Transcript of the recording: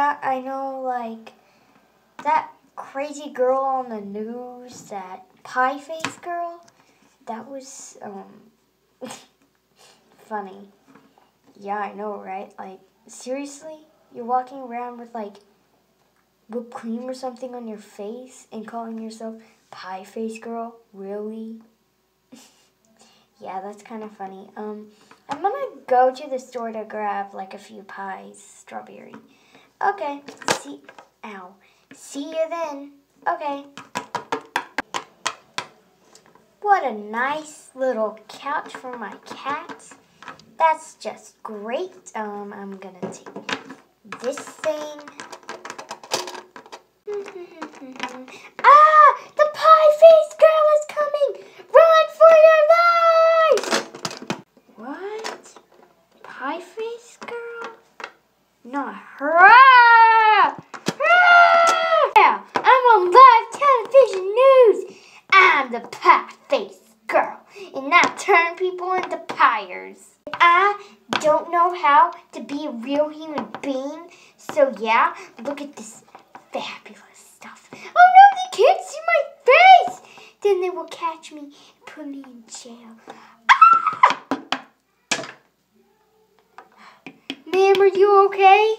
I know, like, that crazy girl on the news, that pie face girl, that was, um, funny. Yeah, I know, right? Like, seriously? You're walking around with, like, whipped cream or something on your face and calling yourself pie face girl? Really? yeah, that's kind of funny. Um, I'm gonna go to the store to grab, like, a few pies, strawberry. Okay, see, ow. See you then. Okay. What a nice little couch for my cat. That's just great. Um, I'm gonna take this thing. ah! The pie face girl is coming! Run for your life! What? Pie face? Not her. Ah! Ah! I'm on live television news. I'm the pie face girl, and I turn people into pyres. I don't know how to be a real human being, so yeah, look at this fabulous stuff. Oh no, they can't see my face! Then they will catch me and put me in jail. Ah! Ma'am, are you okay?